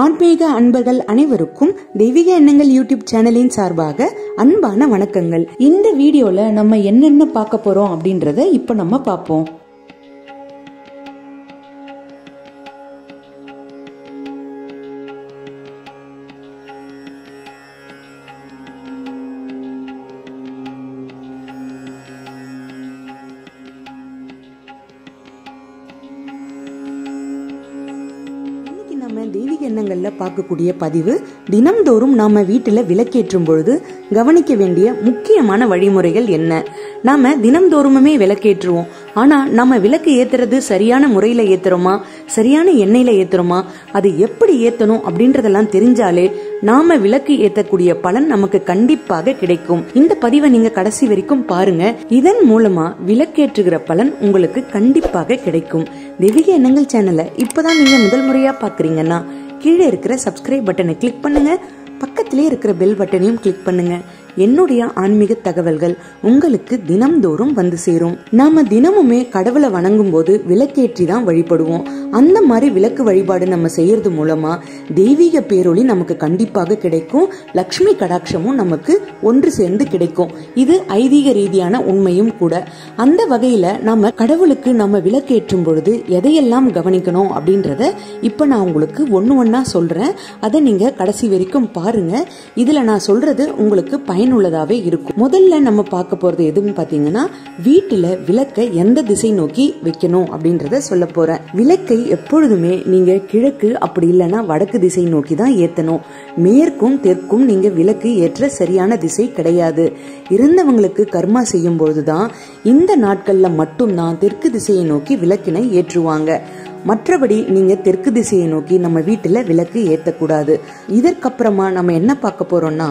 ஆன்மீக அன்பர்கள் அனைவருக்கும் தெய்வீக எண்ணங்கள் யூடியூப் சேனலின் சார்பாக அன்பான வணக்கங்கள். இந்த வீடியோல நம்ம என்னென்ன பார்க்க போறோம் அப்படின்றத இப்ப நம்ம பார்ப்போம். நம்ம தெய்வீக எண்ணங்கள்ல பார்க்கக்கூடிய பதிவு தினம்தோறும் நாம வீட்டில் விளக்கேற்றும் பொழுது கவனிக்க வேண்டிய முக்கியமான வழிமுறைகள் என்ன? நாம தினம்தோறுமுமே விளக்கேற்றுவோம். ஆனால் நம்ம விளக்கு ஏத்துறது சரியான முறையில் ஏத்துறோமா? சரியான எண்ணெயில ஏத்துறோமா? அது எப்படி ஏத்தணும் அப்படின்றதெல்லாம் தெரிஞ்சாலே நாம விளக்கு ஏத்தக்கூடிய பலன் நமக்கு கண்டிப்பாக கிடைக்கும். இந்த பதிவை நீங்க கடைசி வரைக்கும் பாருங்க. இதன் மூலமா விளக்கேற்றுகிற பலன் உங்களுக்கு கண்டிப்பாக கிடைக்கும். தெய்வீக எண்ணங்கள் சேனலை இப்போதான் நீங்க முதல் முறையா பாக்குறீங்கன்னா கீழே இருக்கிற சப்ஸ்கிரைப் பட்டனை கிளிக் பண்ணுங்க. பக்கத்திலே இருக்கிற பெல் பட்டனையும் கிளிக் பண்ணுங்க. என்னுடைய ஆன்மீக தகவல்கள் உங்களுக்கு தினம்தோறும் வந்து சேரும். நாம தினமுமே கடவுளை வணங்கும் போது விளக்கேற்றி தான் வழிபடுவோம். அந்த மாதிரி விளக்கு வழிபாடு நம்ம செய்யறது மூலமா தெய்வீக பேரொளி நமக்கு கண்டிப்பாக கிடைக்கும். லக்ஷ்மி கடாட்சமும் நமக்கு ஒன்று சேர்ந்து கிடைக்கும். இது ஐதீக ரீதியான உண்மையும் கூட. அந்த வகையில நம்ம கடவுளுக்கு நம்ம விளக்கேற்றும் பொழுது எதையெல்லாம் கவனிக்கணும் அப்படின்றத இப்ப நான் உங்களுக்கு ஒன்னு ஒன்னா சொல்றேன். அதை நீங்க கடைசி வரைக்கும் பாருங்க. இதுல நான் சொல்றது உங்களுக்கு பயன் பயனுள்ளதாவே இருக்கும். முதல்ல நம்ம பார்க்க போறது எதுன்னு பாத்தீங்கன்னா வீட்டுல விளக்க எந்த திசை நோக்கி வைக்கணும் அப்படின்றத சொல்ல போறேன். விளக்கை எப்பொழுதுமே நீங்க கிழக்கு அப்படி இல்லைன்னா வடக்கு திசை நோக்கி தான் ஏத்தணும். மேற்கும் தெற்கும் நீங்க விளக்கு ஏற்ற சரியான திசை கிடையாது. இருந்தவங்களுக்கு கர்மா செய்யும் பொழுதுதான் இந்த நாட்கள்ல மட்டும்தான் தெற்கு திசையை நோக்கி விளக்கினை ஏற்றுவாங்க. மற்றபடி நீங்க தெற்கு திசையை நோக்கி நம்ம வீட்டுல விளக்கு ஏத்தக்கூடாது. இதற்கப்புறமா நம்ம என்ன பார்க்க போறோம்னா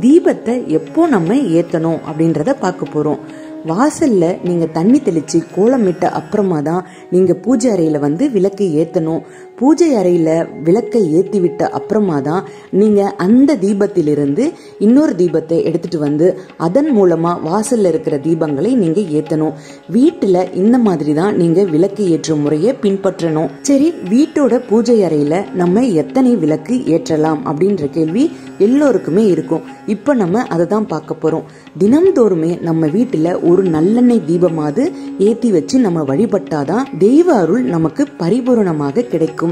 தீபத்தை எப்போ நம்ம ஏத்தணும் அப்படின்றத பார்க்க போறோம். வாசல்ல நீங்க தண்ணி தெளிச்சு கோலமிட்ட அப்புறமா தான் நீங்க பூஜை அறையில வந்து விளக்கு ஏத்தணும். பூஜை அறையில் விளக்கை ஏற்றி விட்ட அப்புறமா தான் நீங்கள் அந்த தீபத்திலிருந்து இன்னொரு தீபத்தை எடுத்துட்டு வந்து அதன் மூலமாக வாசலில் இருக்கிற தீபங்களை நீங்கள் ஏற்றணும் வீட்டில் இந்த மாதிரி தான் நீங்கள் விளக்கு ஏற்றும் முறையை பின்பற்றணும். சரி வீட்டோட பூஜை அறையில் நம்ம எத்தனை விளக்கு ஏற்றலாம் அப்படின்ற கேள்வி எல்லோருக்குமே இருக்கும். இப்போ நம்ம அதை தான் பார்க்க போகிறோம் தினம்தோறுமே நம்ம வீட்டில் ஒரு நல்லெண்ணெய் தீபமாவது ஏற்றி வச்சு நம்ம வழிபட்டாதான் தெய்வ அருள் நமக்கு பரிபூரணமாக கிடைக்கும்.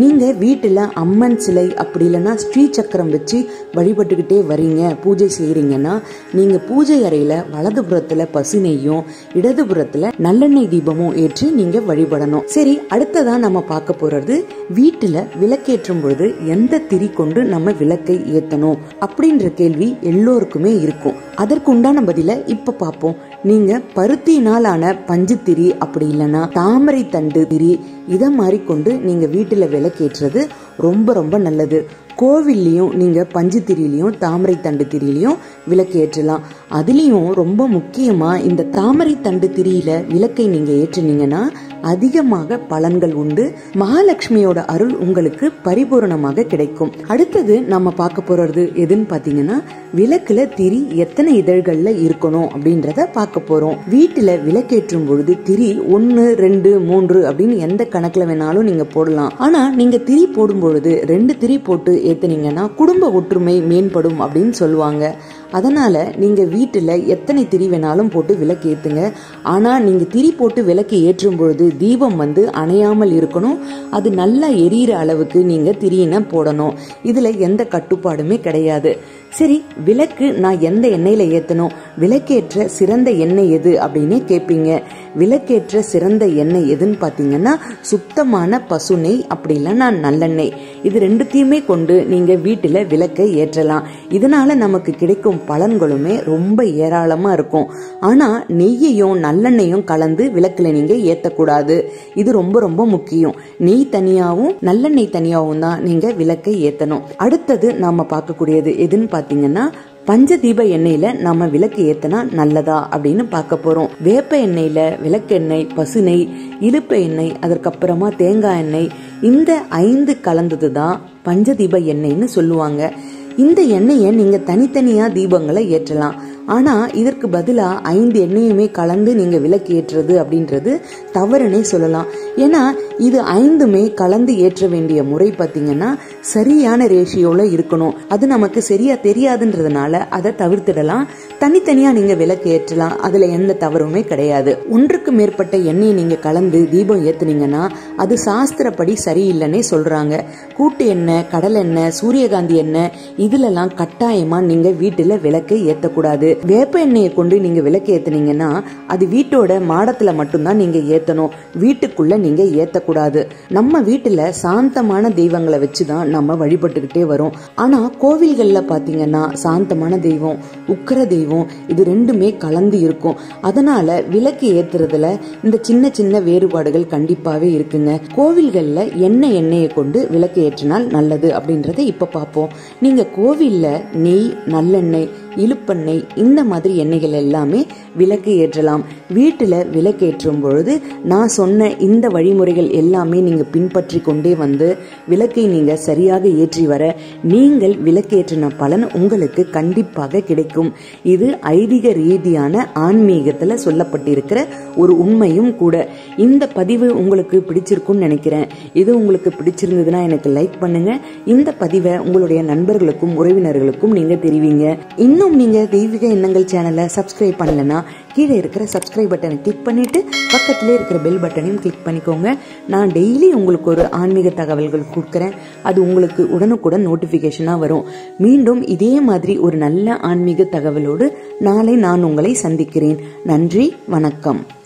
நீங்கள் வீட்டில் அம்மன் சிலை அப்படி இல்லைன்னா ஸ்ரீ சக்கரம் வச்சு வழிபட்டுக்கிட்டே வரீங்க பூஜை செய்கிறீங்கன்னா நீங்கள் பூஜை அறையில வலதுபுறத்துல பசுனையும் இடதுபுறத்தில் நல்லெண்ணெய் தீபமும் ஏற்றி நீங்கள் வழிபடணும். சரி அடுத்ததான் நம்ம பார்க்க போகிறது வீட்டில் விளக்கேற்றும் பொழுது எந்த திரி கொண்டு நம்ம விளக்கை ஏற்றணும் அப்படின்ற கேள்வி எல்லோருக்குமே இருக்கும். அதற்கு உண்டான இப்போ பார்ப்போம். நீங்க பருத்தினாலான பஞ்சு திரி அப்படி இல்லைன்னா தாமரை தண்டு திரி இதை மாதிரி கொண்டு நீங்க வீட்டுல விளக்கேற்றுறது ரொம்ப ரொம்ப நல்லது. கோவில்லையும் நீங்க பஞ்சு திரியிலையும் தாமரை தண்டு திரியிலையும் விளக்கு ஏற்றலாம் அதுலயும் ரொம்ப முக்கியமா இந்த தாமரை தண்டு திரியில விளக்கை நீங்க ஏற்றுனீங்கன்னா அதிகமாக பலன்கள் உண்டு. மகாலட்சுமியோட அருள் உங்களுக்கு பரிபூரணமாக கிடைக்கும். அடுத்தது நம்ம பார்க்க போறது எதுன்னு பாத்தீங்கன்னா விளக்குல திரி எத்தனை இதழ்கள்ல இருக்கணும் அப்படின்றத பார்க்க போறோம். வீட்டுல விளக்கேற்றும் பொழுது திரி ஒன்னு ரெண்டு மூன்று அப்படின்னு எந்த கணக்குல வேணாலும் நீங்க போடலாம். ஆனா நீங்க திரி போடும் பொழுது ரெண்டு திரி போட்டு ஏத்துனீங்கன்னா குடும்ப ஒற்றுமை மேம்படும் அப்படின்னு சொல்லுவாங்க. அதனால் நீங்கள் வீட்டில் எத்தனை திரி வேணாலும் போட்டு விளக்கு ஏற்றுங்க ஆனால் நீங்கள் திரி போட்டு விளக்கு ஏற்றும் பொழுது தீபம் வந்து அணையாமல் இருக்கணும். அது நல்லா எரியிற அளவுக்கு நீங்கள் திரியினை போடணும். இதில் எந்த கட்டுப்பாடுமே கிடையாது. சரி விளக்கு நான் எந்த எண்ணெயில் ஏற்றணும் விளக்கேற்ற சிறந்த எண்ணெய் எது? அப்படின்னு கேட்பீங்க விளக்கேற்ற சிறந்த எண்ணெய் எதுன்னு பார்த்தீங்கன்னா சுத்தமான பசு நெய் அப்படி இல்லைன்னா நல்லெண்ணெய். இது ரெண்டுத்தையுமே கொண்டு நீங்கள் வீட்டில் விளக்கை ஏற்றலாம். இதனால் நமக்கு கிடைக்கும் பலன்களுமே ரொம்ப ஏராளமாக இருக்கும். ஆனால் நெய்யையும் நல்லெண்ணெயும் கலந்து விளக்கில் நீங்கள் ஏற்றக்கூடாது இது ரொம்ப ரொம்ப முக்கியம். நெய் தனியாகவும் நல்லெண்ணெய் தனியாகவும் தான் நீங்கள் விளக்கை ஏற்றணும் அடுத்தது நாம் பார்க்கக்கூடியது எதுன்னு பார்த்தீங்கன்னா பஞ்சதீப எண்ணெயில நாம விளக்கு ஏத்தனா நல்லதா அப்படின்னு பார்க்க போறோம். வேப்ப எண்ணெயில விளக்கெண்ணெய் பசுநெய் இழுப்ப எண்ணெய் அதற்கப்புறமா தேங்காய் எண்ணெய் இந்த ஐந்து கலந்தது தான் பஞ்சதீப எண்ணெய்னு சொல்லுவாங்க. இந்த எண்ணெயை நீங்க தனித்தனியா தீபங்களை ஏற்றலாம். ஆனா இதற்கு பதிலா ஐந்து எண்ணெயுமே கலந்து நீங்க விளக்கு ஏற்றுறது அப்படின்றது தவறுனே சொல்லலாம். ஏன்னா இது ஐந்துமே கலந்து ஏற்ற வேண்டிய முறை பார்த்தீங்கன்னா சரியான ரேஷியோவில் இருக்கணும். அது நமக்கு சரியா தெரியாதுன்றதுனால அதை தவிர்த்திடலாம். தனித்தனியாக நீங்கள் விளக்கு ஏற்றலாம். அதில் எந்த தவறுமே கிடையாது. ஒன்றுக்கு மேற்பட்ட எண்ணெயை நீங்கள் கலந்து தீபம் ஏற்றுனீங்கன்னா அது சாஸ்திரப்படி சரியில்லைன்னே சொல்கிறாங்க கூட்டு எண்ணெய் கடல் எண்ணெய் சூரியகாந்தி எண்ணெய் இதுலலாம் கட்டாயமாக நீங்கள் வீட்டில் விளக்கை ஏற்றக்கூடாது வேப்ப எண்ணெயை கொண்டு நீங்கள் விளக்கு ஏற்றுனீங்கன்னா அது வீட்டோட மாடத்தில் மட்டும்தான் நீங்கள் ஏற்றணும் வீட்டுக்குள்ளே நீங்கள் ஏற்றக்கூடாது நம்ம வீட்டில் சாந்தமான தெய்வங்களை வச்சு தான் நம்ம வழிபட்டுக்கிட்டே வரோம். ஆனா கோவில்கள்ல பாத்தீங்கன்னா சாந்தமான தெய்வம் உக்கர தெய்வம் இது ரெண்டுமே கலந்து இருக்கும். அதனால விளக்கு ஏத்துறதுல இந்த சின்ன சின்ன வேறுபாடுகள் கண்டிப்பாவே இருக்குங்க. கோவில்கள்ல எண்ணெய் எண்ணெயை கொண்டு விளக்கு ஏற்றினால் நல்லது அப்படின்றத இப்ப பார்ப்போம் நீங்க கோவில்ல நெய் நல்லெண்ணெய் இழுப்பெண்ணெய் இந்த மாதிரி எண்ணெய்கள் எல்லாமே விளக்கு ஏற்றலாம். வீட்டில் விளக்கேற்றும் பொழுது நான் சொன்ன இந்த வழிமுறைகள் எல்லாமே நீங்கள் பின்பற்றி கொண்டே வந்து விளக்கை நீங்கள் சரியாக ஏற்றி வர நீங்கள் விளக்கேற்றின பலன் உங்களுக்கு கண்டிப்பாக கிடைக்கும். இது ஐதீக ரீதியான ஆன்மீகத்தில் சொல்லப்பட்டிருக்கிற ஒரு உண்மையும் கூட. இந்த பதிவு உங்களுக்கு பிடிச்சிருக்கும்னு நினைக்கிறேன். இது உங்களுக்கு பிடிச்சிருந்ததுன்னா எனக்கு லைக் பண்ணுங்க. இந்த பதிவை உங்களுடைய நண்பர்களுக்கும் உறவினர்களுக்கும் நீங்கள் தெரிவிங்க. இன்னும் நீங்கள் தெய்வீக எண்ணங்கள் சேனலை சப்ஸ்கிரைப் பண்ணலன்னா கீழே இருக்கிற சப்ஸ்கிரைப் பட்டனை கிளிக் பண்ணிவிட்டு பக்கத்திலே இருக்கிற பெல் பட்டனையும் கிளிக் பண்ணிக்கோங்க. நான் டெய்லி உங்களுக்கு ஒரு ஆன்மீக தகவல்கள் கொடுக்குறேன். அது உங்களுக்கு உடனுக்குடன் நோட்டிஃபிகேஷனாக வரும். மீண்டும் இதே மாதிரி ஒரு நல்ல ஆன்மீக தகவலோடு நாளை நான் உங்களை சந்திக்கிறேன். நன்றி வணக்கம்.